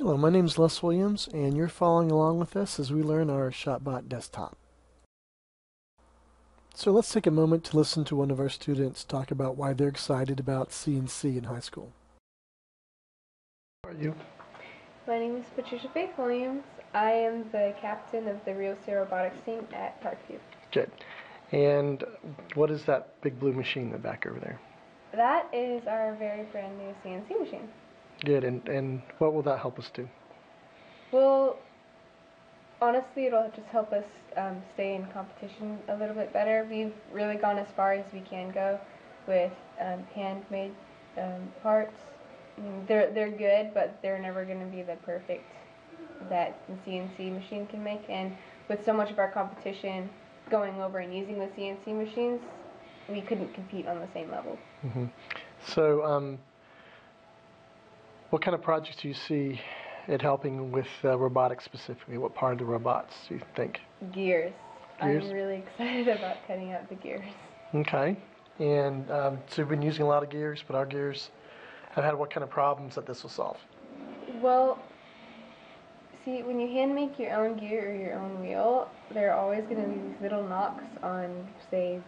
Hello, my name is Elisa Williams, and you're following along with us as we learn our ShopBot desktop. So let's take a moment to listen to one of our students talk about why they're excited about CNC in high school. Who are you? My name is Patricia Faith Williams. I am the captain of the Real Estate Robotics team at Parkview. Good. And what is that big blue machine in the back over there? That is our very brand new CNC machine. Good. And, and what will that help us do? Well, honestly, it'll just help us um, stay in competition a little bit better. We've really gone as far as we can go with um, handmade um, parts. I mean, they're they're good, but they're never going to be the perfect that the CNC machine can make. And with so much of our competition going over and using the CNC machines, we couldn't compete on the same level. hmm So, um, what kind of projects do you see it helping with uh, robotics specifically? What part of the robots do you think? Gears. Gears? I'm really excited about cutting out the gears. Okay. And um, so we've been using a lot of gears, but our gears have had what kind of problems that this will solve? Well, see, when you hand make your own gear or your own wheel, there are always going to be these little knocks on, say,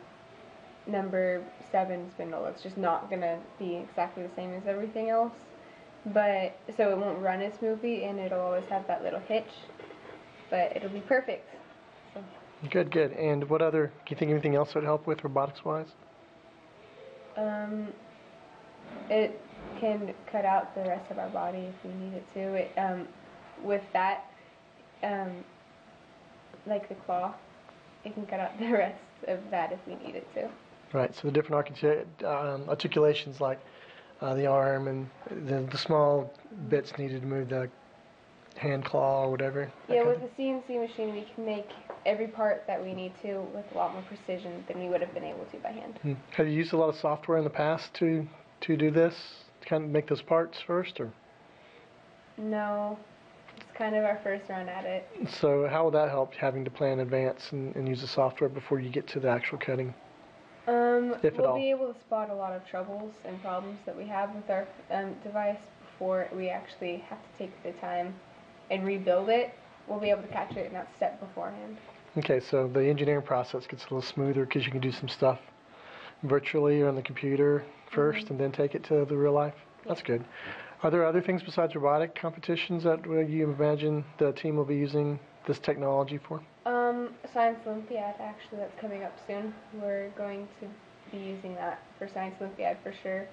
number seven spindle. It's just not going to be exactly the same as everything else. But so it won't run as smoothly, and it'll always have that little hitch. But it'll be perfect. So, Good, good. And what other, do you think anything else would help with robotics wise? um, it can cut out the rest of our body if we need it to. It, um, with that, um, like the claw, it can cut out the rest of that if we need it to. Right, so the different um, articulations like uh, the arm and the, the small bits needed to move the hand claw or whatever. Yeah, with the CNC machine, we can make every part that we need to with a lot more precision than we would have been able to by hand. Hmm. Have you used a lot of software in the past to, to do this? To kind of make those parts first? or No, it's kind of our first run at it. So how will that help having to plan in advance and, and use the software before you get to the actual cutting? Um, If we'll be able to spot a lot of troubles and problems that we have with our um, device before we actually have to take the time and rebuild it. We'll be able to catch it in that step beforehand. Okay, so the engineering process gets a little smoother because you can do some stuff virtually or on the computer 1st and then take it to the real life. That's good. Are there other things besides robotic competitions that uh, you imagine the team will be using this technology for? Um, Science Olympiad, actually, that's coming up soon. We're going to be using that for Science Olympiad for sure.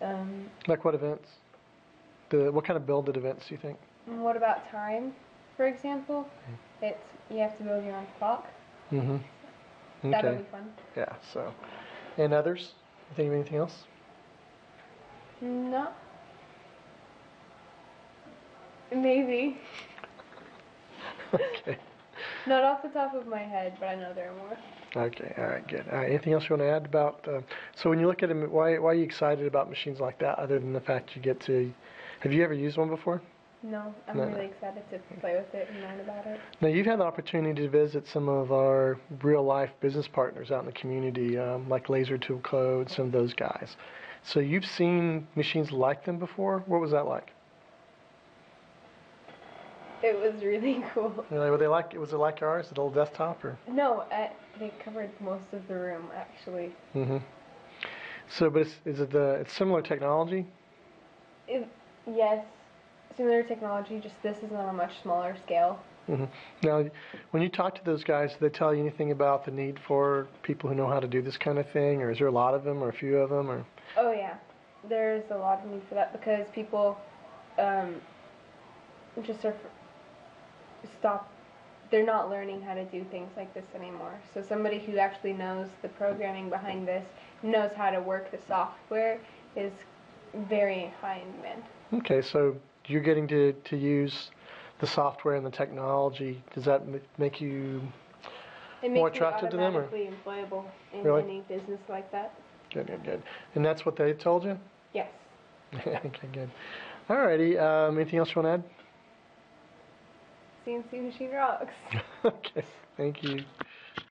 Um, Like what events? The what kind of builded events do you think? what about time, for example? It's you have to build your own clock. Mm-hmm. That'll Okay. be fun. Yeah. So, and others? You think of anything else? No. Maybe. okay. Not off the top of my head, but I know there are more. Okay, all right, good. All right, anything else you want to add about? Uh, so when you look at them, why why are you excited about machines like that? Other than the fact you get to, have you ever used one before? No, I'm No, no. really excited to play with it and learn about it. Now you've had the opportunity to visit some of our real life business partners out in the community, um, like Laser Tool Code, some of those guys. So you've seen machines like them before. What was that like? It was really cool. Know, were they like? Was it like ours, the little desktop, or? No, I, they covered most of the room actually. hmm So, but it's, is it the? It's similar technology. It, yes, similar technology, just this is on a much smaller scale. hmm Now, when you talk to those guys, do they tell you anything about the need for people who know how to do this kind of thing, or is there a lot of them, or a few of them, or? Oh yeah, there's a lot of need for that because people um, just are stop. They're not learning how to do things like this anymore. So somebody who actually knows the programming behind this, knows how to work the software, is very high in demand. Okay, so you're getting to, to use the software and the technology. Does that make you More attractive to them, or- employable in Really? any business like that. good, good, good? And that's what they told you? Yes. okay, good. Alrighty, um, anything else you want CNC machine rocks. okay, thank you.